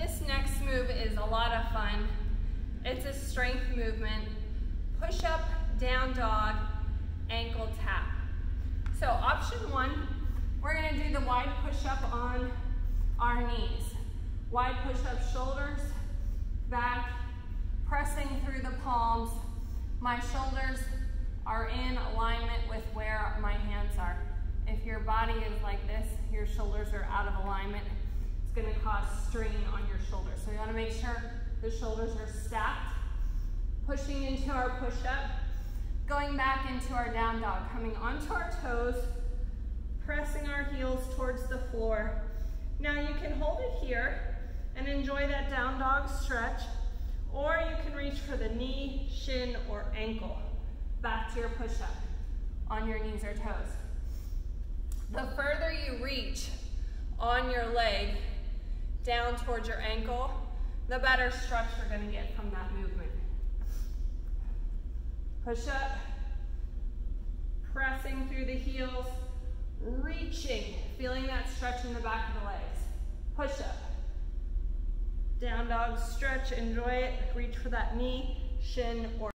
This next move is a lot of fun. It's a strength movement. Push up, down dog, ankle tap. So option one, we're gonna do the wide push up on our knees. Wide push up shoulders, back, pressing through the palms. My shoulders are in alignment with where my hands are. If your body is like this, your shoulders are out of alignment, it's gonna cause strain on your shoulders. So you wanna make sure the shoulders are stacked. Pushing into our push-up, going back into our down dog, coming onto our toes, pressing our heels towards the floor. Now you can hold it here and enjoy that down dog stretch, or you can reach for the knee, shin, or ankle. Back to your push-up on your knees or toes. The further you reach on your leg down towards your ankle, the better stretch you're gonna get from that movement. Push up, pressing through the heels, reaching, feeling that stretch in the back of the legs. Push up. Down dog stretch, enjoy it. Reach for that knee, shin, or